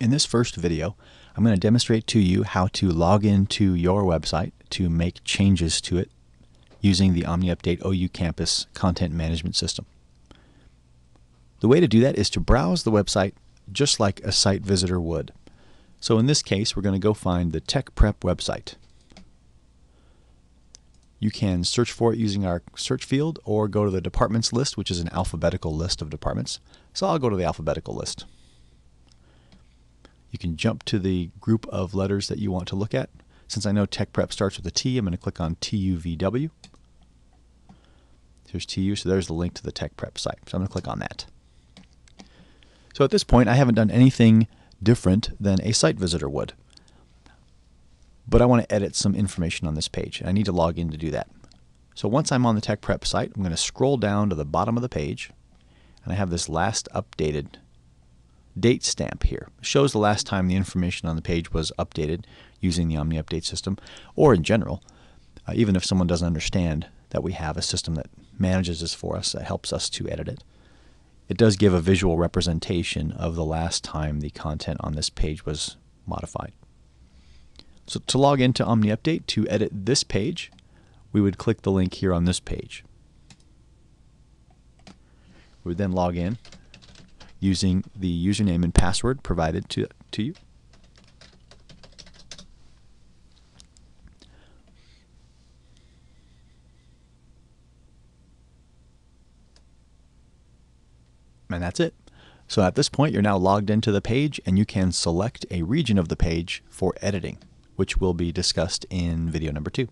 In this first video, I'm going to demonstrate to you how to log into your website to make changes to it using the OmniUpdate OU Campus content management system. The way to do that is to browse the website just like a site visitor would. So in this case, we're going to go find the Tech Prep website. You can search for it using our search field or go to the departments list, which is an alphabetical list of departments. So I'll go to the alphabetical list. You can jump to the group of letters that you want to look at. Since I know Tech Prep starts with a T, I'm going to click on TUVW. Here's TU, so there's the link to the Tech Prep site. So I'm going to click on that. So at this point, I haven't done anything different than a site visitor would. But I want to edit some information on this page, and I need to log in to do that. So once I'm on the Tech Prep site, I'm going to scroll down to the bottom of the page, and I have this last updated date stamp here. It shows the last time the information on the page was updated using the Omni Update system, or in general, uh, even if someone doesn't understand that we have a system that manages this for us, that helps us to edit it. It does give a visual representation of the last time the content on this page was modified. So to log into Omni Update to edit this page, we would click the link here on this page. We would then log in using the username and password provided to, to you. And that's it. So at this point, you're now logged into the page and you can select a region of the page for editing, which will be discussed in video number two.